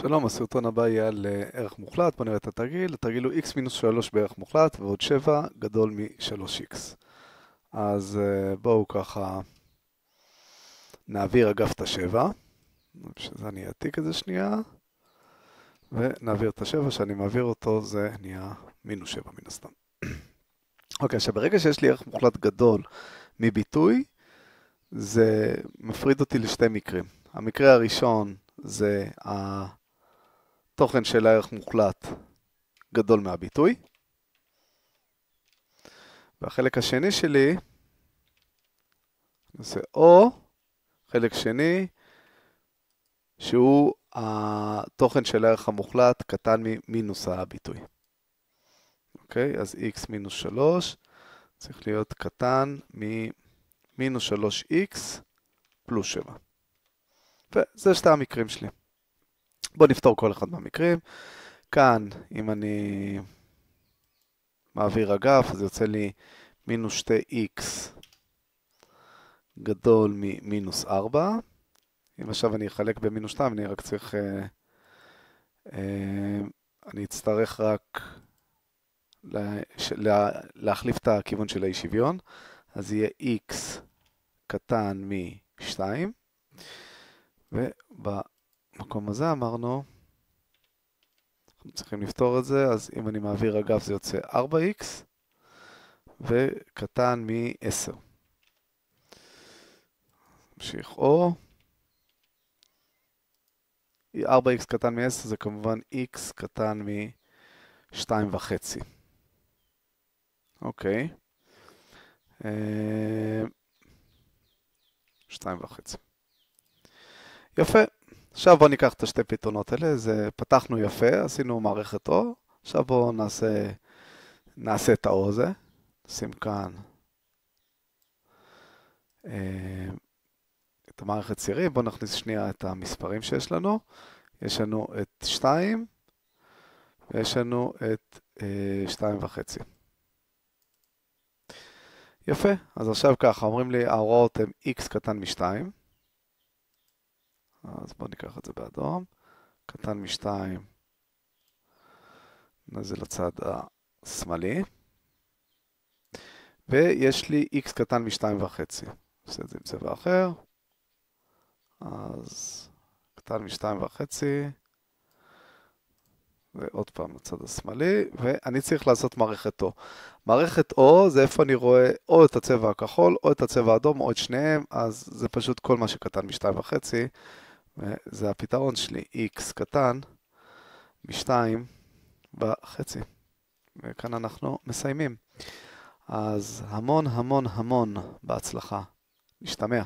שלום, הסרטון הבא יהיה על אה, ערך מוחלט, בואו נראה את התרגיל. התרגיל הוא x מינוס 3 בערך מוחלט ועוד 7 גדול מ-3x. אז אה, בואו ככה נעביר אגף את ה-7, שזה אני אעתיק את זה שנייה, ונעביר את ה-7, שאני מעביר אותו זה נהיה מינוס 7 מן הסתם. אוקיי, עכשיו ברגע שיש לי ערך מוחלט גדול מביטוי, זה מפריד אותי לשתי מקרים. המקרה הראשון זה התוכן של הערך מוחלט גדול מהביטוי. והחלק השני שלי, נעשה או חלק שני, שהוא התוכן של הערך המוחלט קטן ממינוס הביטוי. אוקיי? אז x מינוס 3 צריך להיות קטן ממינוס 3x פלוס 7. וזה שתי המקרים שלי. בואו נפתור כל אחד מהמקרים. כאן, אם אני מעביר אגף, אז יוצא לי מינוס 2x גדול ממינוס 4. אם עכשיו אני אחלק במינוס 2, אני רק צריך... אה, אה, אני אצטרך רק לה, לה, להחליף את הכיוון של האי שוויון. אז יהיה x קטן מ-2. ובמקום הזה אמרנו, אנחנו צריכים לפתור את זה, אז אם אני מעביר אגף זה יוצא 4x וקטן מ-10. נמשיך או. 4x קטן מ-10 זה כמובן x קטן מ-2.5. אוקיי. 2.5. אה, יפה. עכשיו בואו ניקח את השתי פתרונות האלה, זה פתחנו יפה, עשינו מערכת אור, עכשיו בואו נעשה, נעשה את האור הזה, נשים כאן אה, את המערכת צירים, בואו נכניס שנייה את המספרים שיש לנו, יש לנו את 2 ויש לנו את אה, 2.5. יפה, אז עכשיו ככה, אומרים לי ההוראות הן x קטן מ-2, אז בואו ניקח את זה באדום. קטן משתיים, נזה לצד השמאלי. ויש לי x קטן משתיים וחצי. נעשה את זה עם צבע אחר. אז קטן משתיים וחצי. ועוד פעם לצד השמאלי, ואני צריך לעשות מערכת O. מערכת O זה איפה אני רואה או את הצבע הכחול, או את הצבע האדום, או את שניהם, אז זה פשוט כל מה שקטן משתיים וחצי. וזה הפתרון שלי, x קטן מ-2 בחצי. וכאן אנחנו מסיימים. אז המון המון המון בהצלחה. נשתמע.